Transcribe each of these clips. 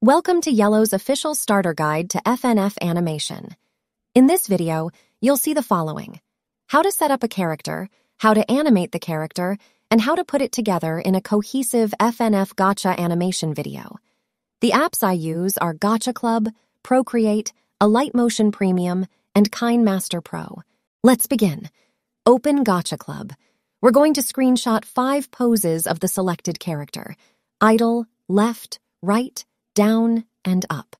Welcome to Yellow's official starter guide to FNF animation. In this video, you'll see the following. How to set up a character, how to animate the character, and how to put it together in a cohesive FNF Gacha animation video. The apps I use are Gacha Club, Procreate, Alight Motion Premium, and KineMaster Pro. Let's begin. Open Gacha Club. We're going to screenshot five poses of the selected character. Idle, left, right, down, and up.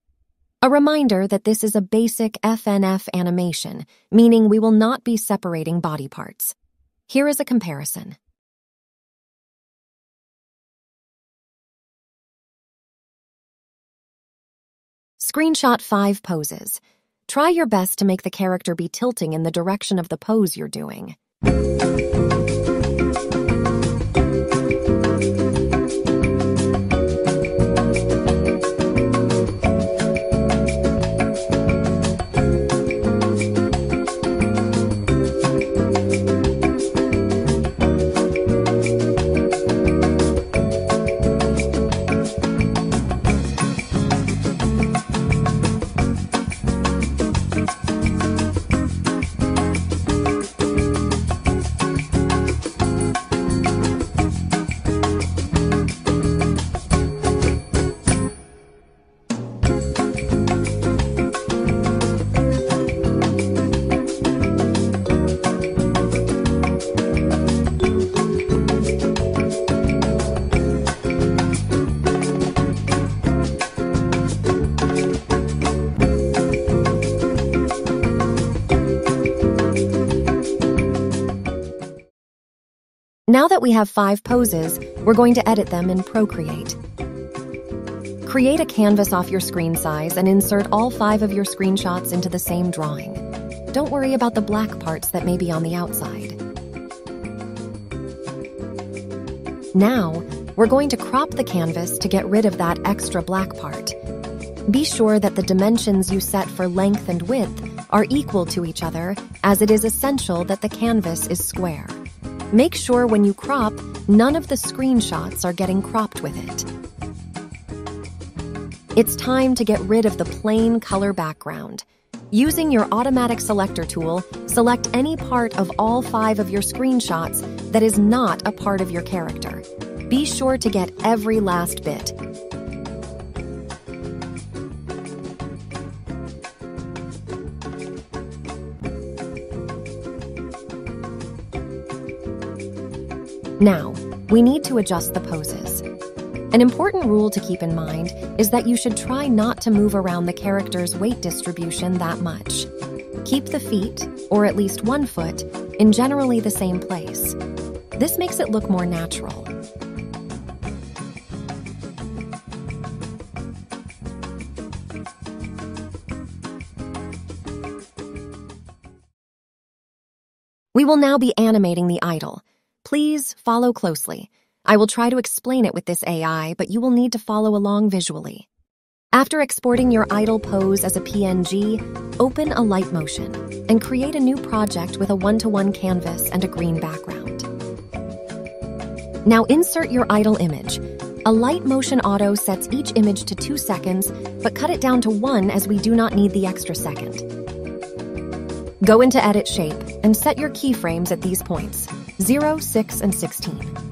A reminder that this is a basic FNF animation, meaning we will not be separating body parts. Here is a comparison. Screenshot 5 poses. Try your best to make the character be tilting in the direction of the pose you're doing. Now that we have five poses, we're going to edit them in Procreate. Create a canvas off your screen size and insert all five of your screenshots into the same drawing. Don't worry about the black parts that may be on the outside. Now, we're going to crop the canvas to get rid of that extra black part. Be sure that the dimensions you set for length and width are equal to each other, as it is essential that the canvas is square. Make sure when you crop, none of the screenshots are getting cropped with it. It's time to get rid of the plain color background. Using your automatic selector tool, select any part of all five of your screenshots that is not a part of your character. Be sure to get every last bit. Now, we need to adjust the poses. An important rule to keep in mind is that you should try not to move around the character's weight distribution that much. Keep the feet, or at least one foot, in generally the same place. This makes it look more natural. We will now be animating the idle. Please follow closely. I will try to explain it with this AI, but you will need to follow along visually. After exporting your idle pose as a PNG, open Alight Motion and create a new project with a one-to-one canvas and a green background. Now insert your idle image. Alight Motion Auto sets each image to two seconds, but cut it down to one as we do not need the extra second. Go into Edit Shape and set your keyframes at these points. 0, 6, and 16.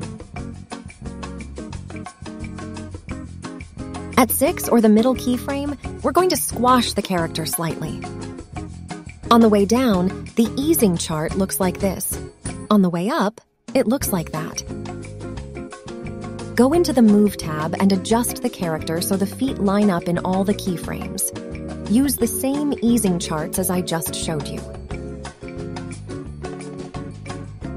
At 6, or the middle keyframe, we're going to squash the character slightly. On the way down, the easing chart looks like this. On the way up, it looks like that. Go into the Move tab and adjust the character so the feet line up in all the keyframes. Use the same easing charts as I just showed you.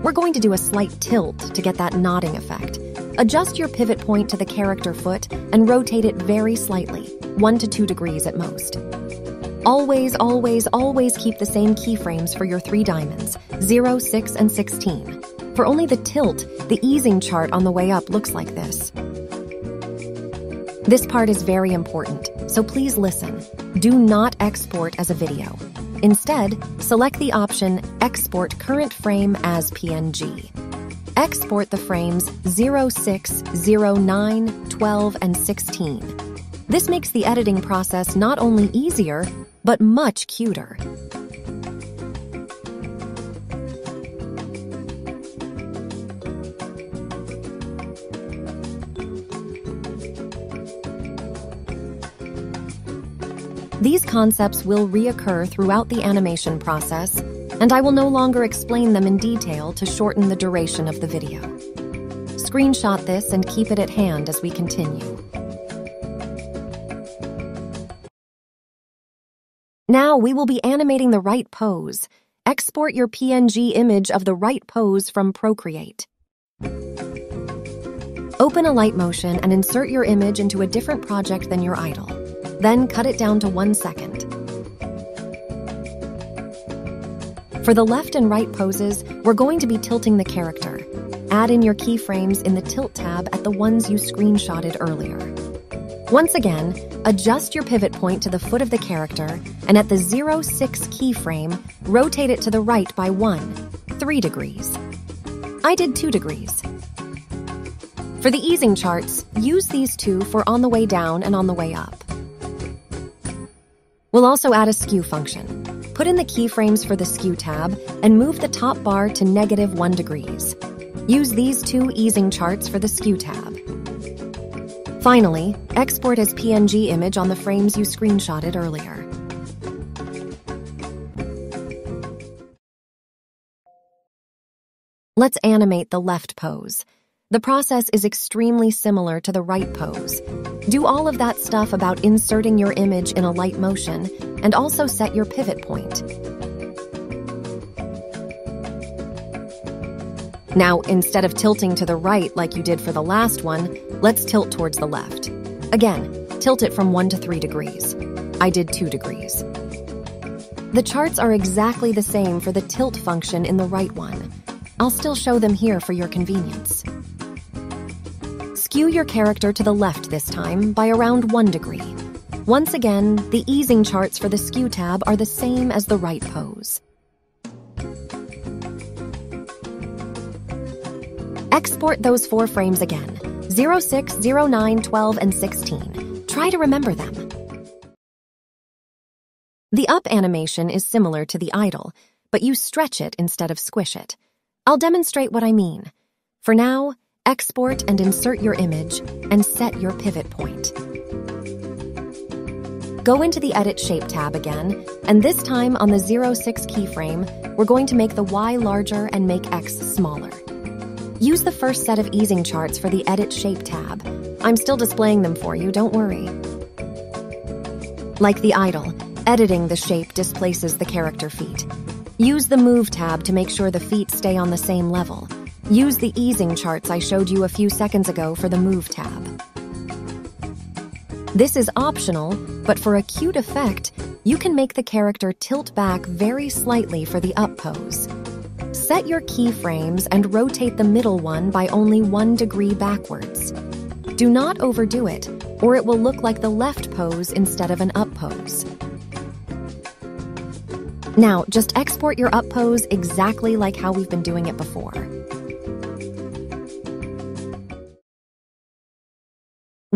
We're going to do a slight tilt to get that nodding effect. Adjust your pivot point to the character foot and rotate it very slightly, 1 to 2 degrees at most. Always, always, always keep the same keyframes for your three diamonds, 0, 6, and 16. For only the tilt, the easing chart on the way up looks like this. This part is very important, so please listen. Do not export as a video. Instead, select the option Export Current Frame as PNG. Export the frames 06, 09, 12, and 16. This makes the editing process not only easier, but much cuter. These concepts will reoccur throughout the animation process, and I will no longer explain them in detail to shorten the duration of the video. Screenshot this and keep it at hand as we continue. Now we will be animating the right pose. Export your PNG image of the right pose from Procreate. Open Alight Motion and insert your image into a different project than your idle. Then cut it down to one second. For the left and right poses, we're going to be tilting the character. Add in your keyframes in the Tilt tab at the ones you screenshotted earlier. Once again, adjust your pivot point to the foot of the character, and at the 06 keyframe, rotate it to the right by 1, 3 degrees. I did 2 degrees. For the easing charts, use these two for on the way down and on the way up. We'll also add a skew function. Put in the keyframes for the skew tab and move the top bar to negative 1 degrees. Use these two easing charts for the skew tab. Finally, export as PNG image on the frames you screenshotted earlier. Let's animate the left pose. The process is extremely similar to the right pose. Do all of that stuff about inserting your image in Alight Motion and also set your pivot point. Now, instead of tilting to the right like you did for the last one, let's tilt towards the left. Again, tilt it from 1 to 3 degrees. I did 2 degrees. The charts are exactly the same for the tilt function in the right one. I'll still show them here for your convenience. Skew your character to the left this time by around 1 degree. Once again, the easing charts for the skew tab are the same as the right pose. Export those four frames again 06, 09, 12, and 16. Try to remember them. The up animation is similar to the idle, but you stretch it instead of squish it. I'll demonstrate what I mean. For now, export and insert your image and set your pivot point. Go into the Edit Shape tab again, and this time on the 06 keyframe, we're going to make the Y larger and make X smaller. Use the first set of easing charts for the Edit Shape tab. I'm still displaying them for you, don't worry. Like the idle, editing the shape displaces the character feet. Use the Move tab to make sure the feet stay on the same level. Use the easing charts I showed you a few seconds ago for the Move tab. This is optional, but for a cute effect, you can make the character tilt back very slightly for the up pose. Set your keyframes and rotate the middle one by only one degree backwards. Do not overdo it, or it will look like the left pose instead of an up pose. Now, just export your up pose exactly like how we've been doing it before.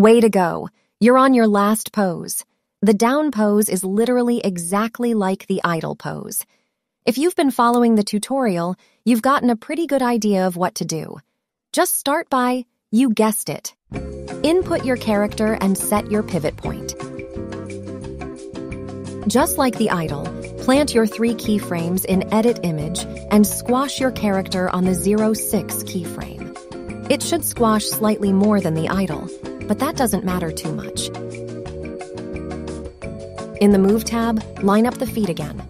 Way to go! You're on your last pose. The down pose is literally exactly like the idle pose. If you've been following the tutorial, you've gotten a pretty good idea of what to do. Just start by, you guessed it, input your character and set your pivot point. Just like the idle, plant your three keyframes in Edit Image and squash your character on the 06 keyframe. It should squash slightly more than the idle, but that doesn't matter too much. In the Move tab, line up the feet again.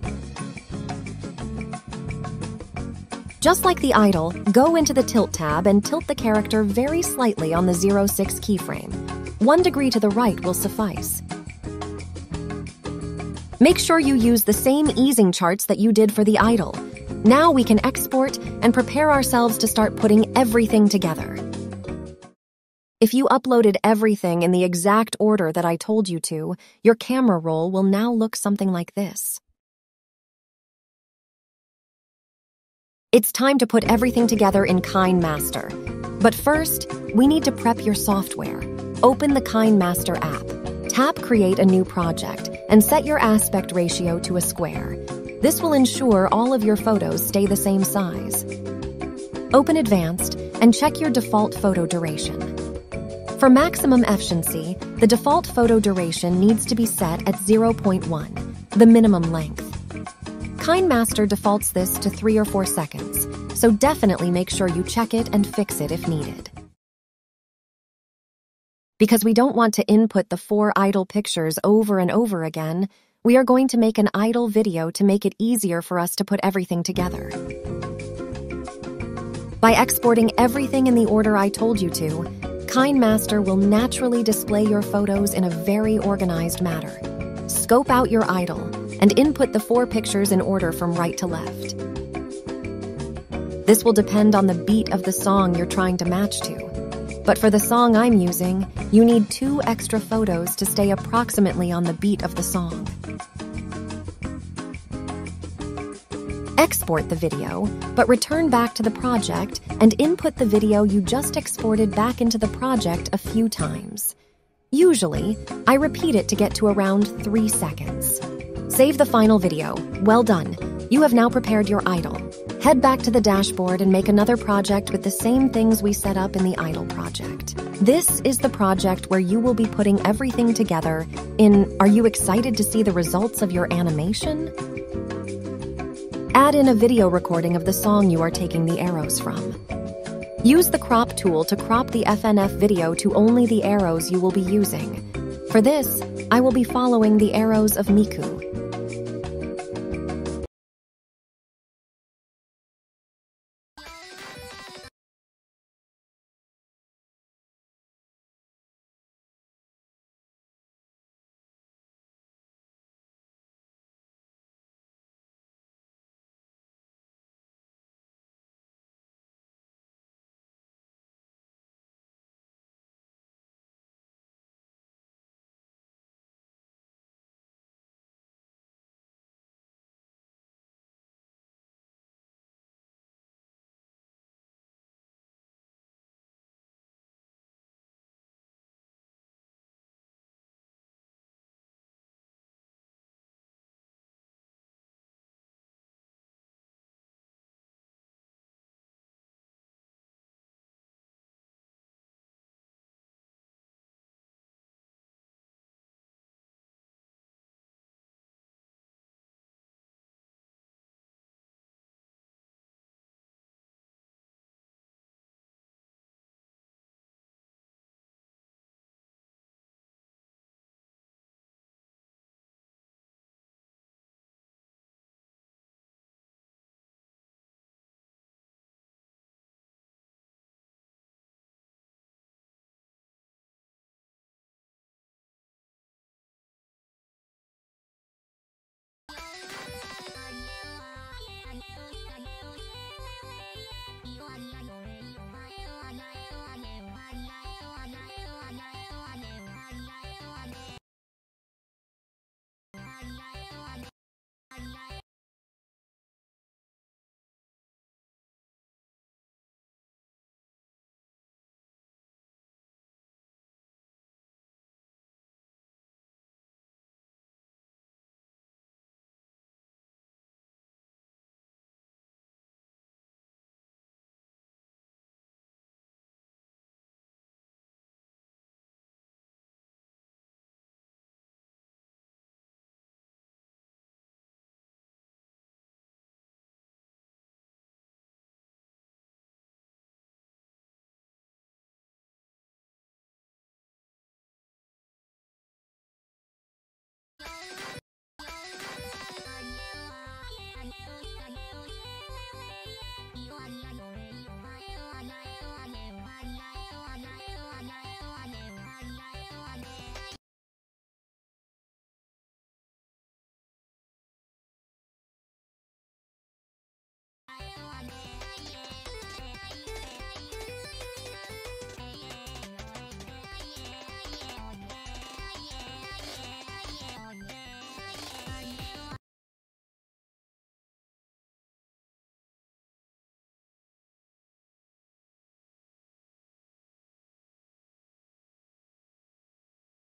Just like the idle, go into the Tilt tab and tilt the character very slightly on the 06 keyframe. One degree to the right will suffice. Make sure you use the same easing charts that you did for the idle. Now we can export and prepare ourselves to start putting everything together. If you uploaded everything in the exact order that I told you to, your camera roll will now look something like this. It's time to put everything together in KineMaster. But first, we need to prep your software. Open the KineMaster app. Tap Create a new project and set your aspect ratio to a square. This will ensure all of your photos stay the same size. Open Advanced and check your default photo duration. For maximum efficiency, the default photo duration needs to be set at 0.1, the minimum length. KineMaster defaults this to 3 or 4 seconds, so definitely make sure you check it and fix it if needed. Because we don't want to input the four idle pictures over and over again, we are going to make an idle video to make it easier for us to put everything together. By exporting everything in the order I told you to, KineMaster will naturally display your photos in a very organized manner. Scope out your idle and input the four pictures in order from right to left. This will depend on the beat of the song you're trying to match to. But for the song I'm using, you need two extra photos to stay approximately on the beat of the song. Export the video, but return back to the project and input the video you just exported back into the project a few times. Usually, I repeat it to get to around 3 seconds. Save the final video. Well done. You have now prepared your idle. Head back to the dashboard and make another project with the same things we set up in the idle project. This is the project where you will be putting everything together in Are you excited to see the results of your animation? Add in a video recording of the song you are taking the arrows from. Use the crop tool to crop the FNF video to only the arrows you will be using. For this, I will be following the arrows of Miku.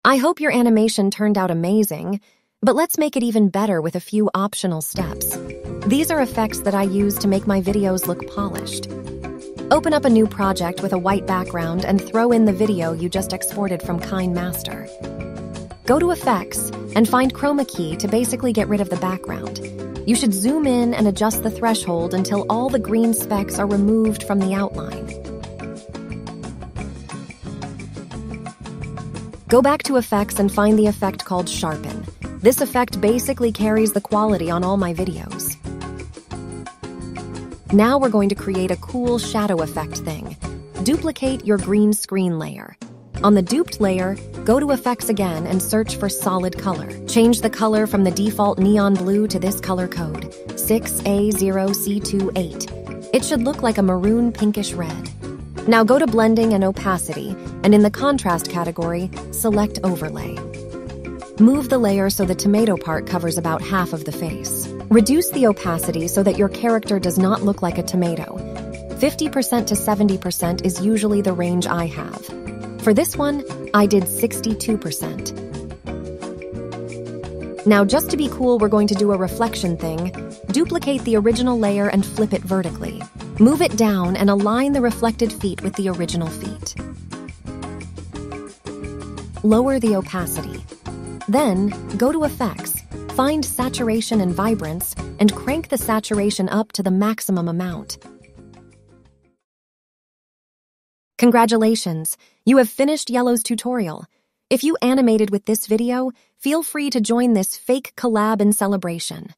I hope your animation turned out amazing, but let's make it even better with a few optional steps. These are effects that I use to make my videos look polished. Open up a new project with a white background and throw in the video you just exported from KineMaster. Go to Effects and find Chroma Key to basically get rid of the background. You should zoom in and adjust the threshold until all the green specks are removed from the outline. Go back to Effects and find the effect called Sharpen. This effect basically carries the quality on all my videos. Now we're going to create a cool shadow effect thing. Duplicate your green screen layer. On the duped layer, go to Effects again and search for Solid Color. Change the color from the default neon blue to this color code, 6A0C28. It should look like a maroon pinkish red. Now go to Blending and Opacity, and in the Contrast category, select Overlay. Move the layer so the tomato part covers about half of the face. Reduce the opacity so that your character does not look like a tomato. 50% to 70% is usually the range I have. For this one, I did 62%. Now, just to be cool, we're going to do a reflection thing. Duplicate the original layer and flip it vertically. Move it down and align the reflected feet with the original feet. Lower the opacity. Then, go to Effects, find Saturation and Vibrance, and crank the saturation up to the maximum amount. Congratulations! You have finished Yellow's tutorial. If you animated with this video, feel free to join this fake collab and celebration.